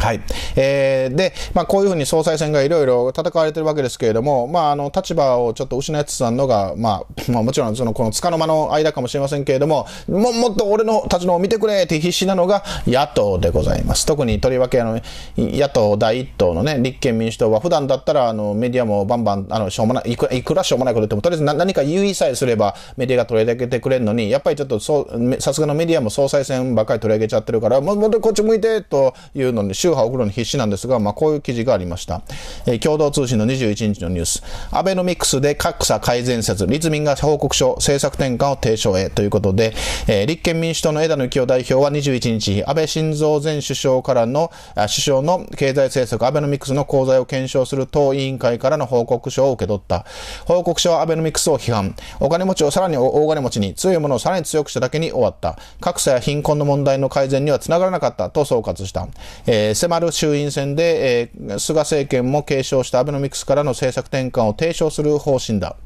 はい。えー、で、まあ、こういうふうに総裁選がいろいろ戦われてるわけですけれども、まあ、あの、立場をちょっと失いつつあるのが、まあ、まあ、もちろん、その、この束の間の間かもしれませんけれども、も、もっと俺のたちのを見てくれって必死なのが野党でございます。特にとりわけ、あの、野党第一党のね、立憲民主党は普段だったら、あの、メディアもバンバン、あの、しょうもない、いくら、いくらしょうもないこと言っても、とりあえず何か優位さえすればメディアが取り上げてくれるのに、やっぱりちょっと、そう、さすがのメディアも総裁選ばっかり取り上げちゃってるから、もう、もうこっち向いて、というのに、宗派を送るのに必死なんですが、まあ、こういう記事がありました。えー、共同通信の21日のニュース。アベノミクスで格差改善説、立民が報告書、政策転換を提唱へということで、えー、立憲民主党の枝野幸男代表は21日、安倍晋三前首相からの、首相の経済政策、アベノミクスの功罪を検証する党委員会からの報告書を受け取った。報告書はアベノミクスを批判。お金持ちをさらに大金持ちに、強いものをさらに強くしただけに終わった。格差や貧困の問題の改善にはつながらなかったと総括した。えー、迫る衆院選で、えー、菅政権も継承したアベノミクスからの政策転換を提唱する方針だ。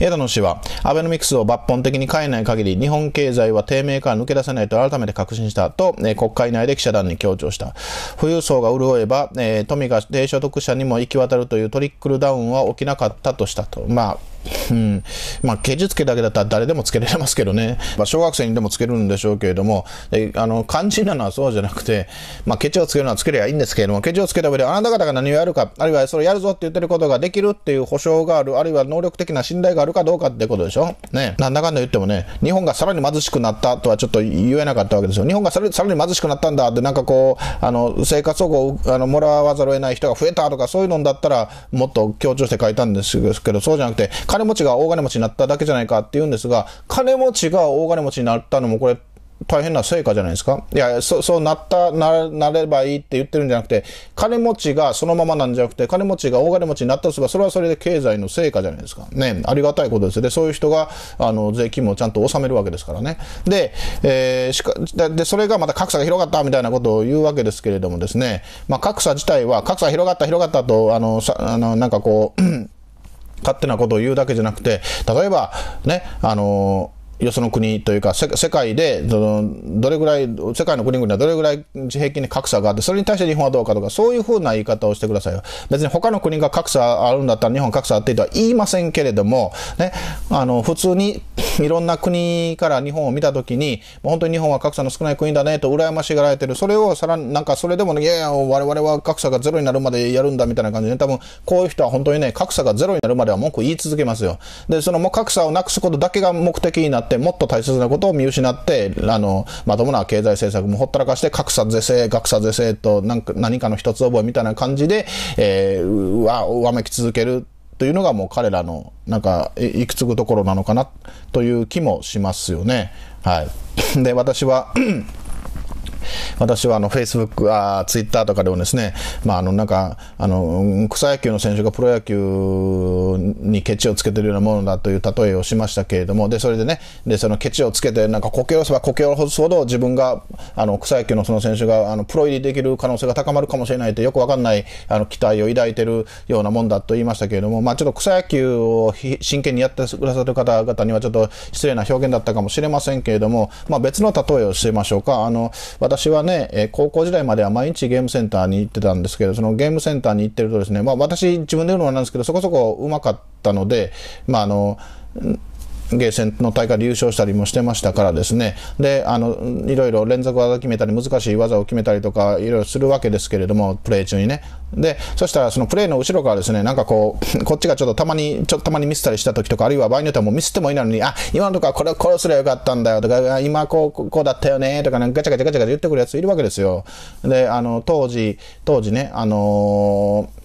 枝野氏は、アベノミクスを抜本的に変えない限り、日本経済は低迷から抜け出せないと改めて確信したと、え国会内で記者団に強調した。富裕層が潤えば、えー、富が低所得者にも行き渡るというトリックルダウンは起きなかったとしたと。まあうん。まあ、ケチつけだけだったら誰でもつけられますけどね。まあ、小学生にでもつけるんでしょうけれども、あの、肝心なのはそうじゃなくて、まあ、ケチをつけるのはつければいいんですけれども、ケチをつけた上で、あなた方が何をやるか、あるいはそれをやるぞって言ってることができるっていう保証がある、あるいは能力的な信頼があるかどうかってことでしょ？ね。なんだかんだ言ってもね、日本がさらに貧しくなったとはちょっと言えなかったわけですよ。日本がさらに貧しくなったんだって、なんかこう、あの、生活保護をあのもらわざるを得ない人が増えたとか、そういうのだったら、もっと強調して書いたんですけど、そうじゃなくて、金持ちが大金持ちになっただけじゃないかって言うんですが、金持ちが大金持ちになったのもこれ大変な成果じゃないですか？いや、そそうなった、な、なればいいって言ってるんじゃなくて、金持ちがそのままなんじゃなくて、金持ちが大金持ちになったとすれば、それはそれで経済の成果じゃないですか？ね、ありがたいことです。で、そういう人が、あの、税金もちゃんと納めるわけですからね。で、えー、しか、で、それがまた格差が広がったみたいなことを言うわけですけれどもですね、まあ、格差自体は、格差広がった広がったと、あの、さあの、なんかこう、勝手なことを言うだけじゃなくて、例えば、ね、あのよその国というか、世界でど、れぐらい、世界の国々はどれぐらい平均に格差があって、それに対して日本はどうかとか、そういうふうな言い方をしてくださいよ。別に他の国が格差あるんだったら日本格差あってとは言いませんけれども、ね、あの、普通に いろんな国から日本を見たときに、本当に日本は格差の少ない国だねと羨ましがられてる。それをさら、なんかそれでもね、いやいや、我々は格差がゼロになるまでやるんだみたいな感じで、ね、多分こういう人は本当にね、格差がゼロになるまでは文句言い続けますよ。で、そのも格差をなくすことだけが目的になって、ってもっと大切なことを見失って、あの、まともな経済政策もほったらかして、格差是正、格差是正と、なんか、何かの一つ覚えみたいな感じで、えー、わ、わめき続けるというのがもう彼らの、なんか、行き継ぐところなのかな、という気もしますよね。はい。で、私は私はあの、Facebook、あツイッターとかでもですね、まあ、あの、なんか、あの、草野球の選手がプロ野球にケチをつけてるようなものだという例えをしましたけれども、で、それでね、で、そのケチをつけて、なんかこけをせばこけを干すほど自分が、あの、草野球のその選手が、あの、プロ入りできる可能性が高まるかもしれないってよくわかんない、あの、期待を抱いてるようなもんだと言いましたけれども、まあ、ちょっと草野球を真剣にやってくださる方々にはちょっと失礼な表現だったかもしれませんけれども、まあ、別の例えをしてみましょうか。あの、私はね、え、高校時代までは毎日ゲームセンターに行ってたんですけど、そのゲームセンターに行ってるとですね、まあ私自分で言うのはなんですけど、そこそこうまかったので、まああの、ゲーセンの大会で優勝したりもしてましたからですね。で、あの、いろいろ連続技決めたり、難しい技を決めたりとか、いろいろするわけですけれども、プレイ中にね。で、そしたらそのプレイの後ろからですね、なんかこう、こっちがちょっとたまに、ちょっとたまにミスったりした時とか、あるいは場合によってはもうミスってもいいのに、あ、今のとこはこれ、これすればよかったんだよとか、今こう、こうだったよねとか、なんかガチャガチャガチャガチャ言ってくるやついるわけですよ。で、あの、当時、当時ね、あのー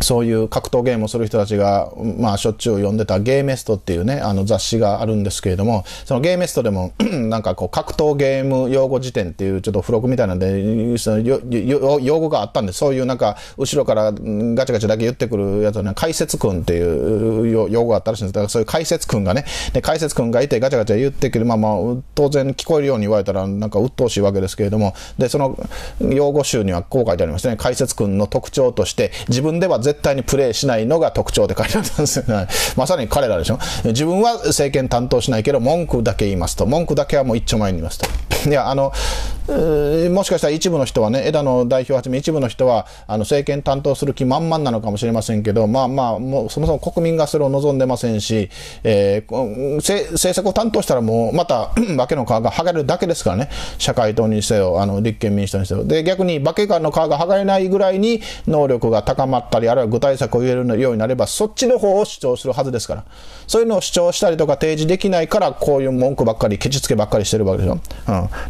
そういう格闘ゲームをする人たちが、まあ、しょっちゅう読んでたゲーメストっていうね、あの雑誌があるんですけれども、そのゲーメストでも なんかこう、格闘ゲーム用語辞典っていうちょっと付録みたいなんで、その用語があったんで、そういうなんか、後ろからガチャガチャだけ言ってくるやつはね、解説君っていう用語があったらしいんです。だからそういう解説君がね、で、解説君がいてガチャガチャ言ってくる、まあまあ、当然聞こえるように言われたらなんか鬱陶しいわけですけれども、で、その用語集にはこう書いてありますね。解説君の特徴として、自分では絶対にプレイしないのが特徴で書いてあったんですよね。まさに彼らでしょ？自分は政権担当しないけど、文句だけ言いますと。文句だけはもう一丁前に言いますと。いや、あの、もしかしたら一部の人はね、枝野代表はじめ一部の人は、あの、政権担当する気満々なのかもしれませんけど、まあまあ、もう、そもそも国民がそれを望んでませんし、えー、政策を担当したらもう、また、化けの皮が剥がれるだけですからね、社会党にせよ、あの、立憲民主党にせよ。で、逆に化け感の皮が剥がれないぐらいに能力が高まったり、あるいは具体策を言えるようになれば、そっちの方を主張するはずですから。そういうのを主張したりとか提示できないから、こういう文句ばっかり、ケチつけばっかりしてるわけでしょ。うん。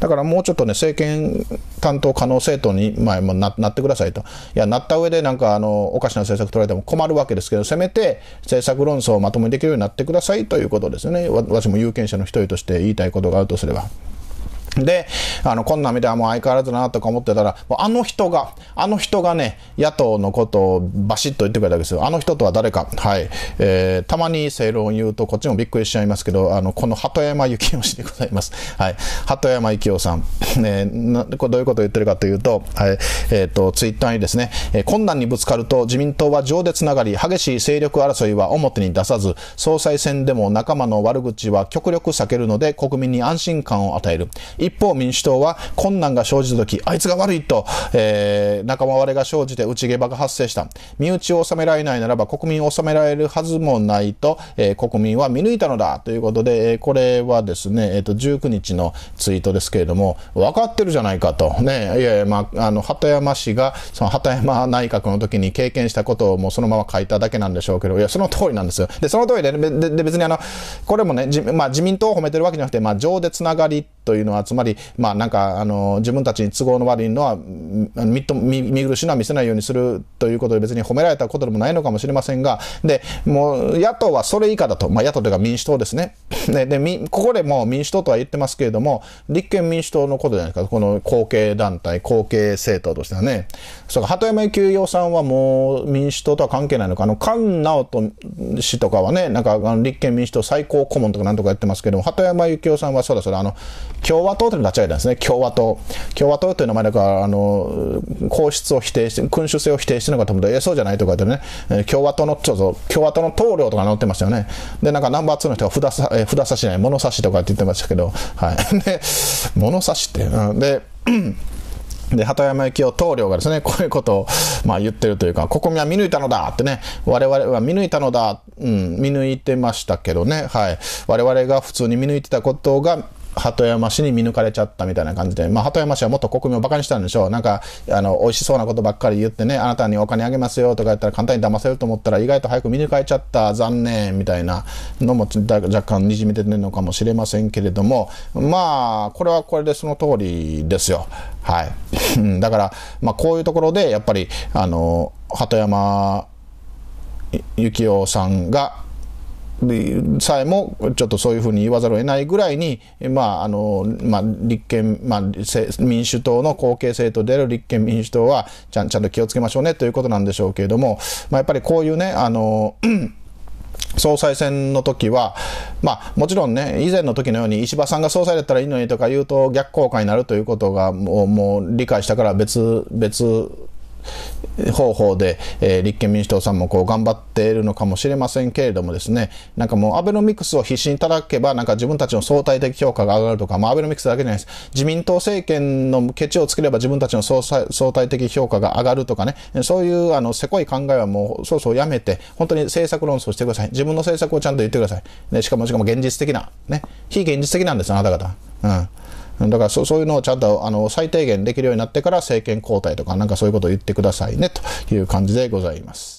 だからもうちょっとね、政権担当可能政党に、まあ、ななってくださいと。いや、なった上でなんか、あの、おかしな政策取られても困るわけですけど、せめて政策論争をまともにできるようになってくださいということですよね。私も有権者の一人として言いたいことがあるとすれば。で、あの、こんなん見てもう相変わらずだなとか思ってたら、あの人が、あの人がね、野党のことをバシッと言ってくれたわけですよ。あの人とは誰か。はい。えー、たまに正論を言うと、こっちもびっくりしちゃいますけど、あの、この鳩山幸夫氏でございます。はい。鳩山幸夫さん。ね、なこれどういうことを言ってるかというと、はい。えっ、ー、と、ツイッターにですね、えー、困難にぶつかると自民党は情でつながり、激しい勢力争いは表に出さず、総裁選でも仲間の悪口は極力避けるので、国民に安心感を与える。一方、民主党は困難が生じた時、あいつが悪いと、えー、仲間割れが生じて内毛場が発生した。身内を収められないならば国民を収められるはずもないと、えー、国民は見抜いたのだということで、えー、これはですね、えっ、ー、と、19日のツイートですけれども、分かってるじゃないかと。ね、いやいや、まあ、あの、鳩山氏が、その鳩山内閣の時に経験したことをもうそのまま書いただけなんでしょうけど、いや、その通りなんですよ。で、その通りで、でで別にあの、これもね、じまあ、自民党を褒めてるわけじゃなくて、まあ、情でつながりというのは、つまり、まあ、なんか、あの、自分たちに都合の悪いのは、見と見苦しいのは見せないようにするということで別に褒められたことでもないのかもしれませんが、で、もう野党はそれ以下だと、まあ野党というか民主党ですね。で、でここでも民主党とは言ってますけれども、立憲民主党のことじゃないですか、この後継団体、後継政党としてはね。そうか、鳩山幸夫さんはもう民主党とは関係ないのか、あの、菅直人氏とかはね、なんか立憲民主党最高顧問とかなんとか言ってますけども、鳩山幸夫さんはそうだそうだ、あの、共和党というのを立ち上げたんですね、共和党。共和党という名前だから、あの、皇室を否定して、君主制を否定してるのかと思ったら、え、そうじゃないとか言ってね、共和党の、ちょっと、共和党の棟梁とか載ってましたよね。で、なんかナンバー2の人は札さ、え札差しない、物差しとかって言ってましたけど、はい。で、物差しって、うん、で、で、鳩山幸夫棟梁がですね、こういうことを、まあ言ってるというか、国民は見抜いたのだってね、我々は見抜いたのだ、うん、見抜いてましたけどね、はい。我々が普通に見抜いてたことが、鳩山氏に見抜かれちゃったみたいな感じで、まあ、鳩山氏はもっと国民を馬鹿にしたんでしょう。なんか、あの、美味しそうなことばっかり言ってね、あなたにお金あげますよとか言ったら簡単に騙せると思ったら意外と早く見抜かれちゃった、残念、みたいなのも若干にじみ出てるのかもしれませんけれども、まあ、これはこれでその通りですよ。はい。だから、まあ、こういうところで、やっぱり、あの、鳩山幸夫さんが、さえもちょっとそういうふうに言わざるを得ないぐらいに、まああのまあ、立憲、まあ、民主党の後継政党である立憲民主党はちゃんちゃんと気をつけましょうねということなんでしょうけれども、まあ、やっぱりこういうね、あの 総裁選の時は、まあ、もちろんね、以前の時のように石破さんが総裁だったらいいのにとか言うと逆効果になるということがもうもう理解したから別、別方法で、えー、立憲民主党さんもこう頑張っているのかもしれませんけれどもですね、なんかもうアベノミクスを必死にいたけば、なんか自分たちの相対的評価が上がるとか、まあアベノミクスだけじゃないです。自民党政権のケチをつければ自分たちの相相対的評価が上がるとかね、そういうあのせこい考えはもうそうそうやめて、本当に政策論争してください。自分の政策をちゃんと言ってください。ね、しかもしかも現実的な、ね、非現実的なんですよ、あなた方。うん。だからそそういうのをちゃんとあの最低限できるようになってから政権交代とかなんかそういうことを言ってくださいねねという感じでございます。